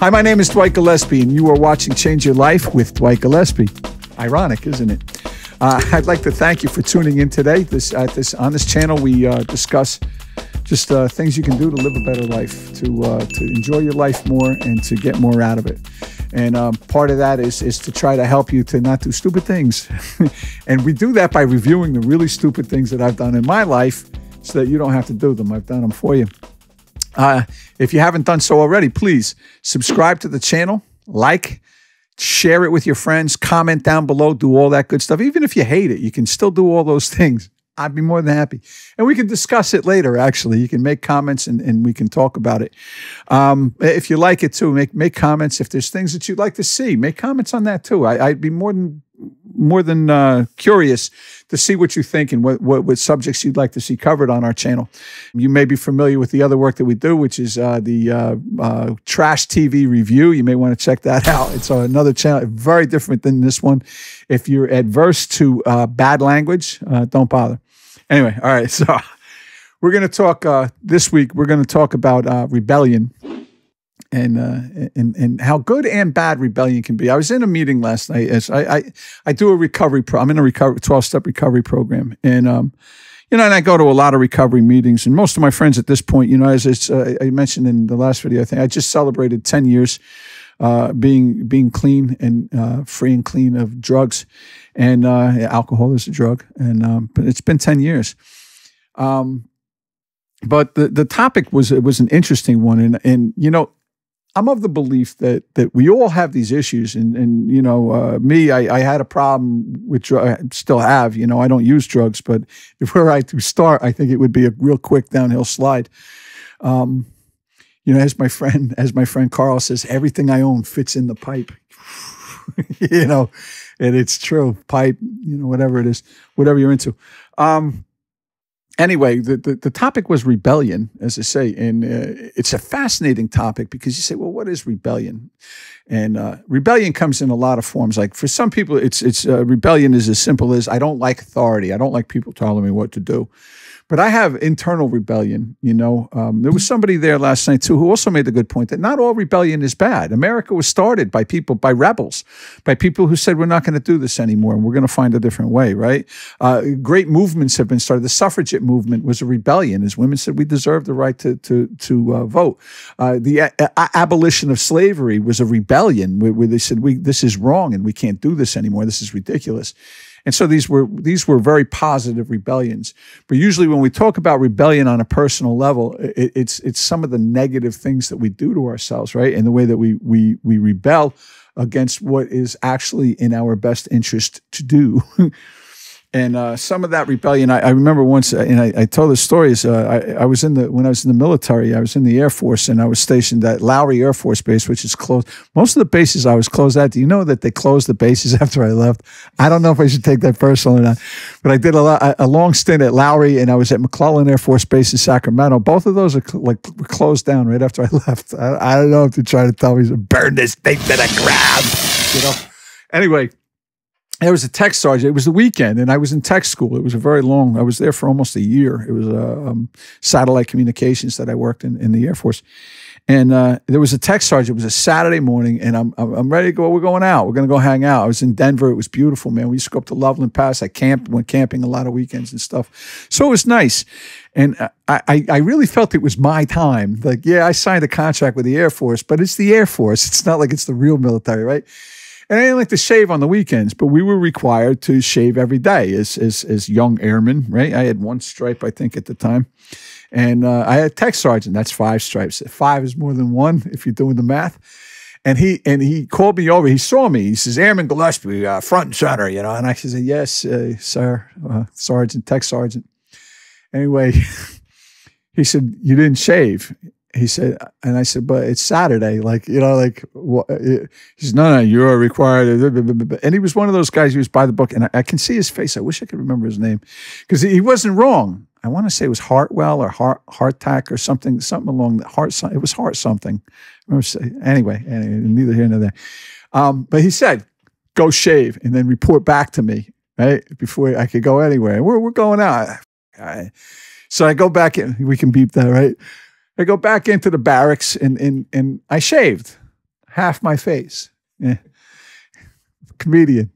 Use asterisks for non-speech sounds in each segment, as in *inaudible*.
Hi, my name is Dwight Gillespie, and you are watching Change Your Life with Dwight Gillespie. Ironic, isn't it? Uh, I'd like to thank you for tuning in today. This at this on this channel, we uh, discuss just uh, things you can do to live a better life, to uh, to enjoy your life more, and to get more out of it. And um, part of that is is to try to help you to not do stupid things, *laughs* and we do that by reviewing the really stupid things that I've done in my life, so that you don't have to do them. I've done them for you. Uh, if you haven't done so already, please subscribe to the channel, like, share it with your friends, comment down below, do all that good stuff. Even if you hate it, you can still do all those *laughs* things. I'd be more than happy. And we can discuss it later, actually. You can make comments and, and we can talk about it. Um, if you like it too, make make comments. If there's things that you'd like to see, make comments on that too. I, would be more than more than uh, curious to see what you think and what, what, what, subjects you'd like to see covered on our channel. You may be familiar with the other work that we do, which is uh, the uh, uh Trash TV review. You may want to check that *laughs* out. It's another channel, very different than this one. If you're adverse to uh, bad language, uh, don't bother. Anyway, all right. *laughs* So we're going to talk this week. We're going to talk about rebellion and uh, and and how good and bad rebellion can be. I was in a meeting last night. As I I, I do a recovery. Pro, I'm in a recovery twelve step recovery program, and um, you know, and I go to a lot of recovery meetings. And most of my friends at this point, you know, as uh, I mentioned in the last video, I think I just celebrated ten years. Uh, being being clean and uh, free and clean of drugs, and uh, alcohol is a drug, and um, but it's been ten years. Um, but the the topic was it was an interesting one, and and you know I'm of the belief that that we all have these issues, and and you know, uh, me, I, I, had a problem with drugs. Still have, you know, I don't use drugs, but *laughs* if we're to start, I think it would be a real quick downhill slide. Um, you know, as my friend, as my friend Carl says, everything I own fits in the pipe. *laughs* you know, and it's true. Pipe, you know, whatever it is, whatever you're into. Um, anyway, the, the, the, topic was rebellion, as I say, and uh, it's a fascinating topic because you say, well, what is rebellion? And uh, rebellion comes in a lot of forms. Like for some people, it's it's uh, rebellion is as simple as I don't like authority. I don't like people telling me what to do. But I have internal rebellion. You know, um, there was somebody there last night too who also made the good point that not all rebellion is bad. America was started by people, by rebels, by people who said we're not going to do this anymore and we're going to find a different way. Right? Uh, great movements have been started. The suffragette movement was a rebellion, as women said we deserve the right to to to uh, vote. Uh, the abolition of slavery was a rebellion where, where they said we this is wrong and we can't do this anymore. This is ridiculous. And so these were these were very positive rebellions. But usually when we talk about rebellion on a personal level, it, it's it's some of the negative things that we do to ourselves, right? And the way that we we we rebel against what is actually in our best interest to do. *laughs* and uh, some of that rebellion, I, I remember once, uh, and I, I told the stories. Uh, I, I, was in the when I was in the military, I was in the Air Force, and I was stationed at Lowry Air Force Base, which is closed. Most of the bases I was closed at. Do you know that they closed the bases *laughs* after I left? I don't know if I should take that personal or not, but I did a, lot, a long stint at Lowry, and I was at McClellan Air Force Base in Sacramento. Both of those are like closed down right after I *laughs* left. I, I don't know if they're trying to tell me to burn this thing to the ground, you know. Anyway, there was a tech sergeant. It was the weekend, and I was in tech school. It was a very long. I was there for almost a year. It was uh, um, satellite communications that I worked in in the Air Force, and uh, there was a tech sergeant. It was a Saturday morning, and I'm I'm ready to go. We're going out. We're going to go hang out. I was in Denver. It was beautiful, man. We used to go up to Loveland Pass. I camped, went camping a lot of weekends and stuff. So it was nice, and I, I really felt it was my time. Like, yeah, I signed a contract with the Air Force, but it's the Air Force. It's not like it's the real military, right? And I didn't like to shave on the weekends, but we were required to shave every day as, as, as young airmen, right? I had one stripe, I think, at the time. And uh, I had tech sergeant. That's five stripes. Five is more than one if you're doing the math. And he and he called me over. He saw me. He says, "Airman Gillespie, uh, front and center," you know. And I said, "Yes, uh, sir, uh, sergeant, tech sergeant." Anyway, *laughs* he said, "You didn't shave." He said, and I said, but it's Saturday. Like, you know, like, what? he says, no, no, you're required. And he was one of those guys who was by the book. And I, I can see his face. I wish I could remember his name because he, he, wasn't wrong. I want to say it was Hartwell or Heart, Hardtack or something, something along the heart. It was Heart something. Anyway, anyway, neither here nor there. Um, but he said, go shave and then report back to me, right? Before I could go anywhere. We're, we're going out. So I go back in. We can beep that, right? I go back into the barracks and and and I shaved. half my face. Yeah. Comedian.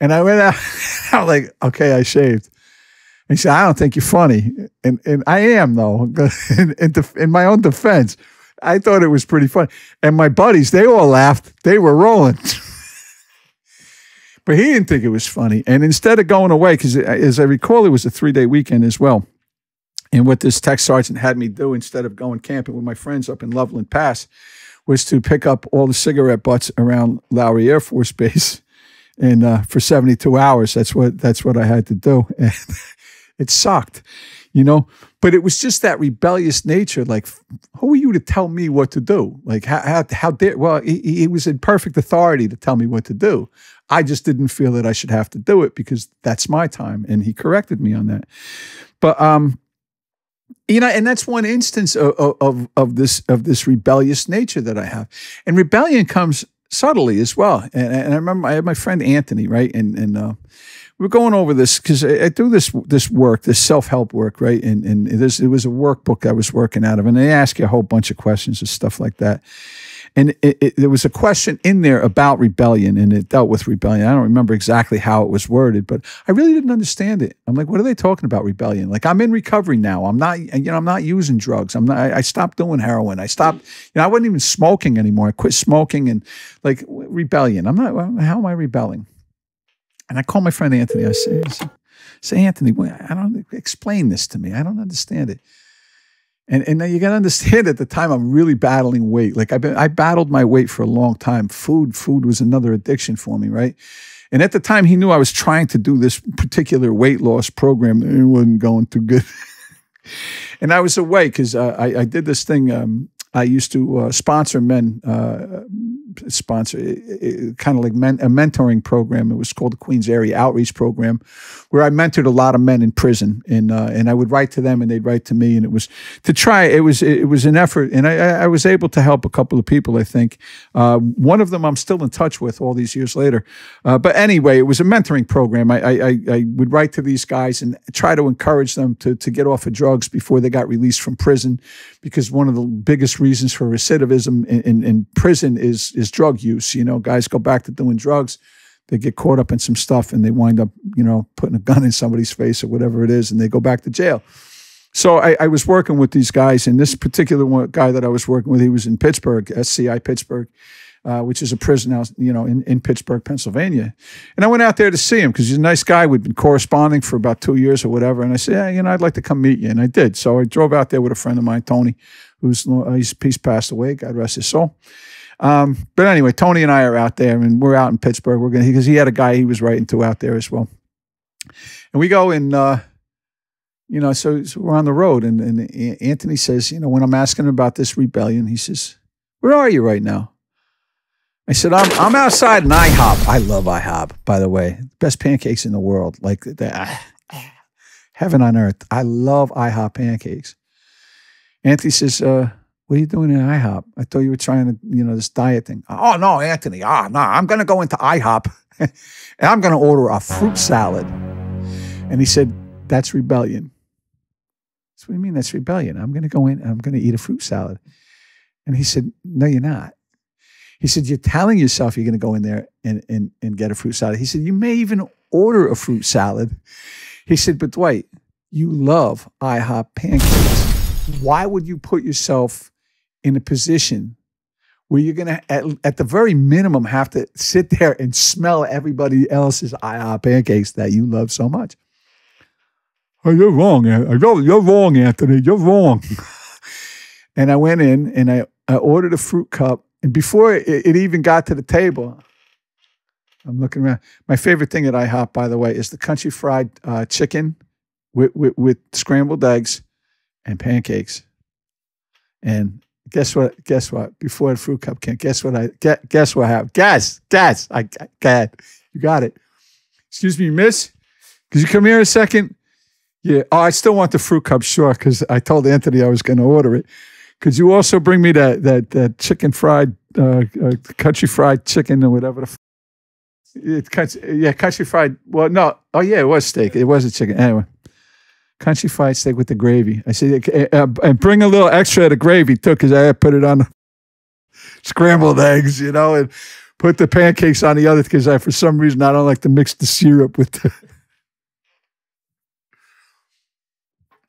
And I went out, *laughs* I'm like, okay, I shaved. And he said, I don't think you're funny. And, and I am, though, *laughs* in, in, in my own defense. I thought it was pretty funny. And my buddies, they all laughed. They were rolling. *laughs* but he didn't think it was funny. And instead of going away, because uh, as I recall, it was a three day weekend as well. And what this tech sergeant had me do instead of going camping with my friends up in Loveland Pass was to pick up all the cigarette butts around Lowry Air Force Base. *laughs* And uh, for 72 hours, that's what that's what I had to do. *laughs* And it sucked, you know. But it was just that rebellious nature. Like, who are you to tell me what to do? Like, how how, how dare? Well, he, he was in perfect authority to tell me what to do. I just didn't feel that I should have to do it because that's my time, and he corrected me on that. But um, you know, and that's one instance of, of of this of this rebellious nature that I have, and rebellion comes subtly as well. And, and I remember I had my friend Anthony, right, and and uh, we are going over this because I, I, do this this work, this self help work, right, and and it, it was a workbook I was working out of, and they ask you a whole bunch of questions and stuff like that. And it, it, there was a question in there about rebellion, and it dealt with rebellion. I don't remember exactly how it was worded, but I really didn't understand it. I'm like, what are they talking about rebellion? Like, I'm in recovery now. I'm not, you know, I'm not using drugs. I'm not. I, I stopped doing heroin. I stopped. You know, I wasn't even smoking anymore. I quit smoking, and like rebellion. I'm not. How am I rebelling? And I call my friend Anthony. I say, say Anthony, I don't explain this to me. I don't understand it. And and you got to understand at the time I'm really battling weight. Like I've been I battled my weight for a long time. Food food was another addiction for me, right? And at the time he knew I was trying to do this particular weight loss program. It wasn't going too good. *laughs* and I was away because uh, I, I did this thing. Um, I used to uh, sponsor men uh, sponsor kind of like men, a mentoring program. It was called the Queens Area Outreach Program, where I mentored a lot of men in prison, and uh, and I would write to them, and they'd write to me, and it was to try. It was it was an effort, and I, I was able to help a couple of people. I think uh, one of them I'm still in touch with all these years later. Uh, but anyway, it was a mentoring program. I, I I would write to these guys and try to encourage them to to get off of drugs before they got released from prison, because one of the biggest reasons for recidivism in, in, in prison is is drug use. You know, guys go back to doing drugs, they get caught up in some stuff, and they wind up, you know, putting a gun in somebody's face or whatever it is, and they go back to jail. So I, I was working with these guys, and this particular one, guy that I was working with, he was in Pittsburgh, SCI Pittsburgh. Uh, which is a prison out, you know, in, in Pittsburgh, Pennsylvania. And I went out there to see him because he's a nice guy. We'd been corresponding for about two years or whatever. And I said, yeah, you know, I'd like to come meet you. And I did. So I drove out there with a friend of mine, Tony, who's uh, he's, he's passed away. God rest his soul. Um, but anyway, Tony and I are out there, and we're out in Pittsburgh. We're gonna because he had a guy he was writing to out there as well. And we go and uh, you know, so, so, we're on the road, and, and Anthony says, you know, when I'm asking him about this rebellion, he says, "Where are you right now?" I said, "I'm I'm outside in IHOP. I love IHOP, by the way, best pancakes in the world, like that." Heaven on earth. I love IHOP pancakes. Anthony says, uh, what are you doing in IHOP? I thought you were trying to, you know, this diet thing. Oh, no, Anthony. Ah, no, I'm going to go into IHOP *laughs* and I'm going to order a fruit salad. And he said, that's rebellion. So what do you mean that's rebellion? I'm going to go in I'm going to eat a fruit salad. And he said, no, you're not. He said, you're telling yourself you're going to go in there and, and, and get a fruit salad. He said, you may even order a fruit salad. He said, but Dwight, you love IHOP pancakes why would you put yourself in a position where you're going to, at, at, the very minimum, have to sit there and smell everybody else's IHOP pancakes that you love so much? Oh, you're wrong. You're, you're wrong, Anthony. You're wrong. *laughs* and I went in and I, I ordered a fruit cup. And before it, it even got to the table, I'm looking around. My favorite thing at IHOP, by the way, is the country fried uh, chicken with, with, with scrambled eggs and pancakes. And guess what? Guess what? Before the fruit cup came, guess what? I get. Guess what happened? Guess. Guess. I got. You got it. Excuse me, Miss. Could you come here a second? Yeah. Oh, I still want the fruit cup, sure, because I told Anthony I was going to order it. Could you also bring me that that that chicken fried, uh, uh, country fried chicken or whatever the. It, yeah, country fried. Well, no. Oh, yeah, it was steak. It was a chicken. Anyway country fried steak with the gravy. I said, uh, and bring a little extra of the gravy too, because I put it on. *laughs* scrambled eggs, you know, and put the pancakes on the other because I, for some reason, I don't like to mix the syrup with the. *laughs*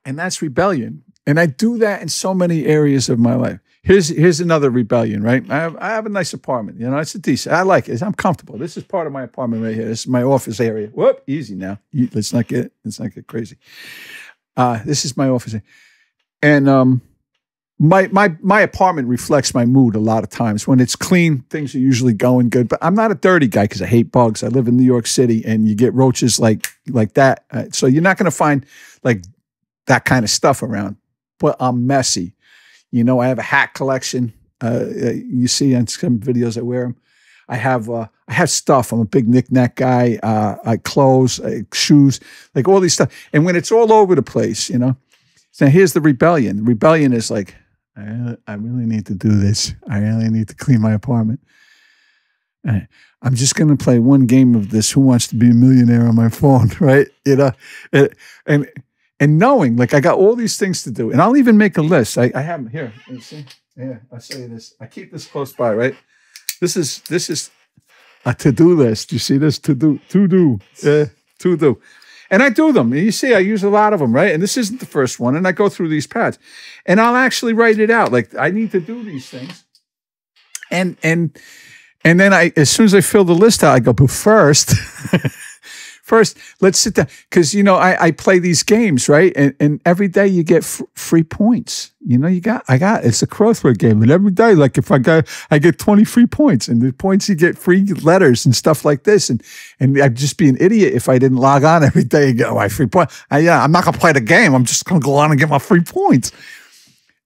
and that's rebellion. And I do that in so many areas of my life. Here's here's another rebellion, right? I have, I have a nice apartment. You know, it's a decent. I like it. I'm comfortable. This is part of my apartment right here. This is my office area. Whoop, easy now. Let's not get let's not get crazy. Uh, this is my office, and um, my my my apartment reflects my mood a lot of times. When it's clean, things are usually going good. But I'm not a dirty guy because I hate bugs. I live in New York City, and you get roaches like like that. Uh, so you're not going to find like that kind of stuff around. But I'm messy. You know, I have a hat collection. Uh, uh you see on some videos I wear them. I have uh, I have stuff. I'm a big knickknack guy. Uh, I clothes, I, shoes, like all these stuff. And when it's all over the place, you know. Now here's the rebellion. Rebellion is like I, I really need to do this. I really need to clean my apartment. I'm just going to play one game of this Who Wants to Be a Millionaire on my phone, *laughs* right? You know, and, and, knowing like I got all these things to do, and I'll even make a list. I, I have them here. You see? Yeah, I you this. I keep this close by, right? This is this is a to-do list. You see this to-do, to-do, yeah, to-do. And I do them. You see, I use a lot of them, right? And this isn't the first one. And I go through these pads, and I'll actually write it out. Like I need to do these things, and and and then I, as soon as I fill the list out, I go, but first, *laughs* first, let's sit down because you know I, I play these games right, and, and every day you get free points. You know, you got I got it's a crossword game, and every day, like if I got I get twenty free points, and the points you get free letters and stuff like this, and and I'd just be an idiot if I didn't log on *laughs* every day and get my free point. I, yeah, I'm not gonna play the game. I'm just gonna go on and get my free points,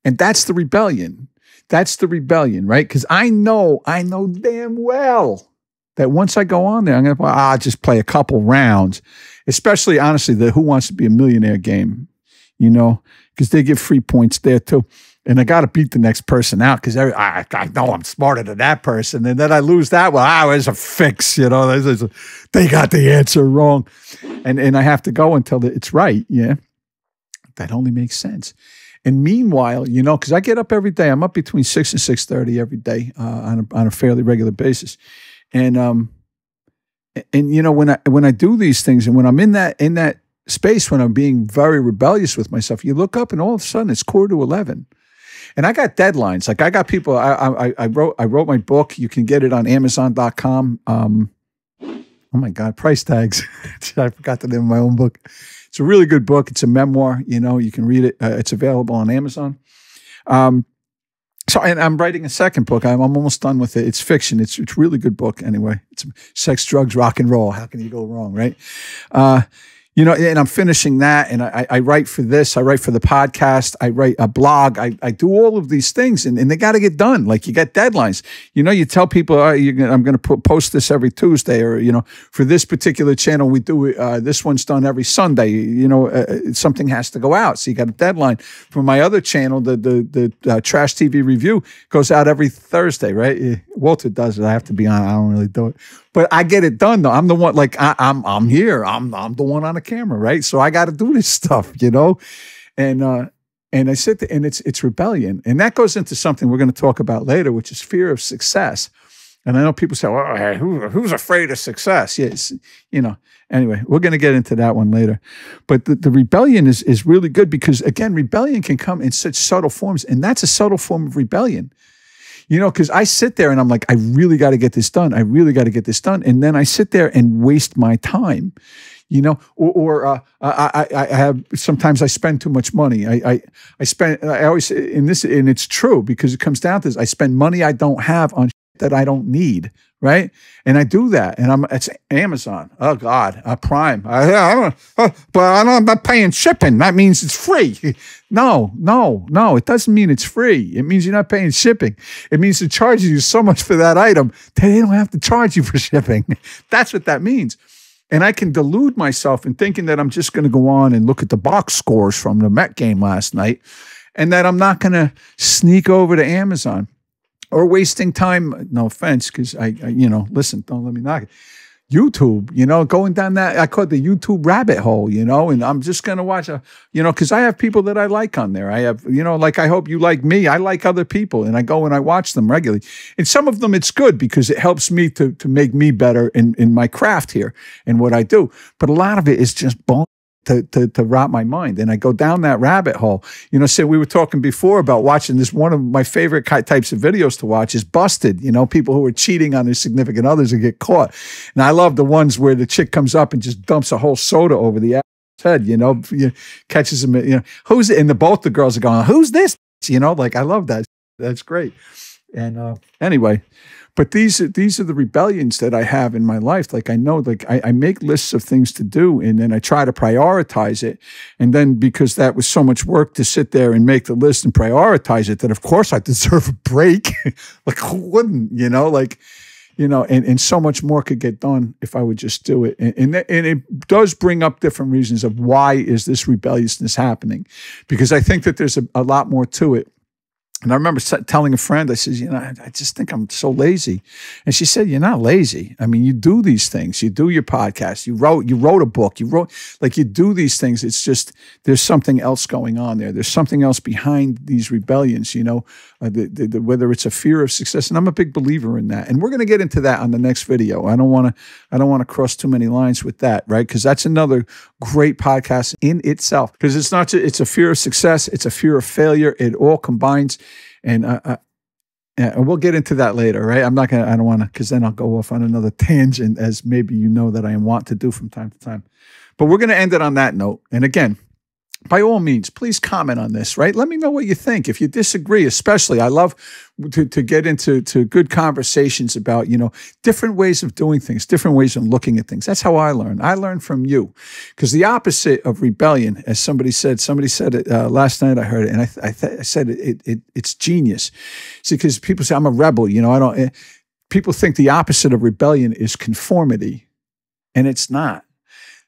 and that's the rebellion. That's the rebellion, right? Because I know, I know damn well that once I go on there, I'm going to ah, just play a couple rounds, especially honestly, the Who Wants to Be a Millionaire game, you know, because they give free points there too. And I got to beat the next person out because I, I know I'm smarter than that person. And then I lose that. Well, ah, there's a fix, you know, there's, there's a, they got the answer wrong. And, and I have to go until it's right. Yeah. That only makes sense. And meanwhile, you know, because I get up every day, I'm up between six and six thirty every day uh, on a, on a fairly regular basis and um and you know when i when i do these things and when i'm in that in that space when i'm being very rebellious with myself you look up and all of a sudden it's quarter to 11 and i got deadlines. Like i got people i i, I wrote i wrote my book. You can get it on amazon.com um oh my god price tags. *laughs* I forgot the name of my own book. It's a really good book. It's a memoir you know you can read it. Uh, it's available on amazon. Um so, and I'm writing a second book. I'm, I'm almost done with it. It's fiction. It's it's a really good book anyway. It's sex, drugs, rock and roll. How can you go wrong, right? Uh, you know, and I'm finishing that, and I, I write for this, I write for the podcast, I write a blog, I, I do all of these things, and, and they got to get done. Like you got deadlines. You know, you tell people, oh, gonna, I'm going to post this every Tuesday, or you know, for this particular channel, we do uh, this one's done every Sunday. You know, uh, uh something has to go out, so you got a deadline. For my other channel, the the the uh, Trash TV review goes out every Thursday, right? Walter does it. I have to be on. I don't really do it. But I get it done though. I'm the one like I, am I'm, I'm here. I'm I'm the one on the camera, right? So I got to do this *laughs* stuff, you know, and uh, and I said, there, and it's it's rebellion, and that goes into something we're going to talk about later, which is fear of success. And I know people say, "Well, hey, who, who's afraid of success?" Yes, you know. Anyway, we're going to get into that one later. But the, the rebellion is is really good because again, rebellion can come in such subtle forms, and that's a subtle form of rebellion. You know, because I sit there and I'm like, I really got to get this done. I really got to get this done. And then I sit there and waste my time, you know, or, or uh, I, I, I, have sometimes I spend too much money. I, I, I spend, I always, in this, and it's true because it comes down to this I spend money I don't have on that I don't need, right? And I do that, and I'm it's Amazon. Oh God, uh, Prime. I, I don't, uh, but I'm not paying shipping. That means it's free. *laughs* No, no, no. It doesn't mean it's free. It means you're not paying shipping. It means it charges you so much for that item that they don't have to charge you for *laughs* shipping. That's what that means. And I can delude myself in thinking that I'm just going to go on and look at the box scores from the Met game last night, and that I'm not going to sneak over to Amazon or wasting time. No offense, because I, I, you know, listen, don't let me knock it. YouTube, you know, going down that, I call it the YouTube rabbit hole, you know, and I'm just going to watch a, you know, because I have people that I like on there. I have, you know, like I hope you like me. I like other people and I go and I watch them regularly. And some of them it's good because it helps me to, to make me better in, in my craft here and what I do. But a lot of it is just bone to, to, to rot my mind. And I go down that rabbit hole. You know, say we were talking before about watching this. One of my favorite types of videos to watch is Busted, you know, people who are cheating on their significant others and get caught. And I love the ones where the chick comes up and just dumps a whole soda over the head, you know, catches him, you know, who's? And the, both the girls are going, who's this? You know, like I love that. That's great. And uh, anyway, but these are these are the rebellions that I have in my life. Like I know, like I, I, make lists of things to do, and then I try to prioritize it. And then because that was so much work to sit there and make the list and prioritize it, that of course I *laughs* deserve a break. *laughs* like who wouldn't? You know, like you know, and, and so much more could get done if I would just do it. And, and, and it does bring up different reasons of why is this rebelliousness happening? Because I think that there's a, a lot more to it. And I remember telling a friend, I said, you know, I just think I'm so lazy. And she said, you're not lazy. I mean, you do these things. You do your podcast. You wrote, you wrote a book. You wrote, like you do these things. It's just, there's something else going on there. There's something else behind these rebellions, you know, uh, the, the, the, whether it's a fear of success. And I'm a big believer in that. And we're going to get into that on the next video. I don't want to, I don't want to cross too many lines with that, right? Because that's another great podcast in itself. Because it's not, it's a fear of success. It's a fear of failure. It all combines and uh, and we'll get into that later, right? I'm not gonna. I don't want to, because then I'll go off on another *laughs* tangent, as maybe you know that I want to do from time to time. But we're gonna end it on that note. And again, by all means, please comment on this, right? Let me know what you think. If you disagree, especially, I love to, to get into to good conversations about, you know, different ways of doing things, different ways of looking at things. That's how I learn. I learn from you. Because the opposite of rebellion, as somebody said, somebody said it uh, last night, I heard it, and I, I, I said it, it, it, it's genius. See, because people say, I'm a rebel, you know, I don't, eh, people think the opposite of rebellion is conformity, and it's not.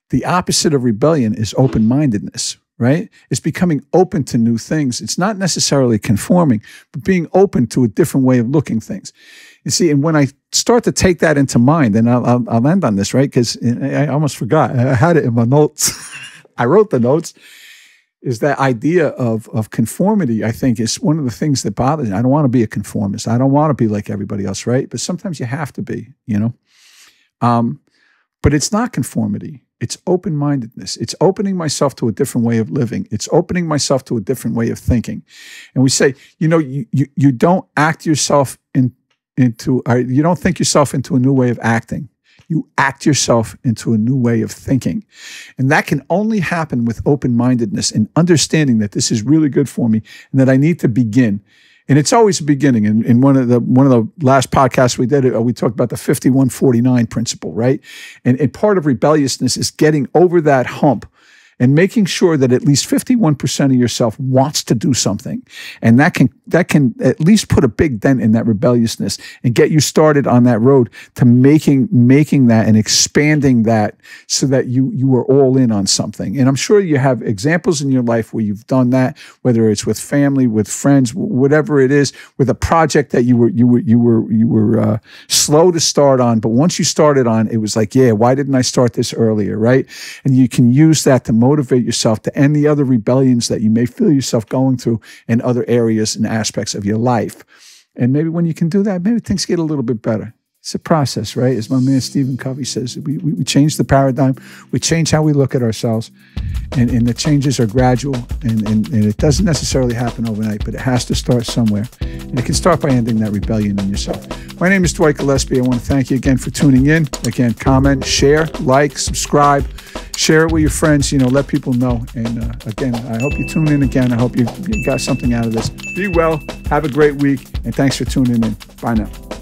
The opposite of rebellion is open mindedness right? It's becoming open to new things. It's not necessarily conforming, but being open to a different way of looking things. You see, and when I start to take that into mind, and I'll, I'll, I'll end on this, right? Because I almost forgot. I had it in my notes. *laughs* I wrote the notes. Is that idea of, of conformity, I think, is one of the things that bothers me. I don't want to be a conformist. I don't want to be like everybody else, right? But sometimes you have to be, you know? Um, but it's not conformity. It's open mindedness. It's opening myself to a different way of living. It's opening myself to a different way of thinking. And we say, you know, you, you, you don't act yourself in, into, or you don't think yourself into a new way of acting. You act yourself into a new way of thinking. And that can only happen with open mindedness and understanding that this is really good for me and that I need to begin. And it's always a beginning. In, in one of the one of the last podcasts we did, uh, we talked about the 5149 principle, right? And, and part of rebelliousness is getting over that hump and making sure that at least 51% of yourself wants to do something. And that can, that can at least put a big dent in that rebelliousness and get you started on that road to making, making that and expanding that so that you, you are all in on something. And I'm sure you have examples in your life where you've done that, whether it's with family, with friends, whatever it is, with a project that you were, you were, you were, you were uh, slow to start on. But once you started on, it was like, yeah, why didn't I start this earlier? Right. And you can use that to motivate motivate yourself to end the other rebellions that you may feel yourself going through in other areas and aspects of your life. And maybe when you can do that, maybe things get a little bit better. It's a process, right? As my man Stephen Covey says, we, we, we, change the paradigm, we change how we look at ourselves, and, and the changes are gradual, and, and, and it doesn't necessarily happen overnight, but it has to start somewhere. And it can start by ending that rebellion in yourself. My name is Dwight Gillespie. I want to thank you again for tuning in. Again, comment, share, like, subscribe, share it with your friends, you know, let people know. And uh, again, I hope you tune in again. I hope you, you got something out of this. Be well, have a great week, and thanks for tuning in. Bye now.